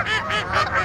¡Ja, ja, ja!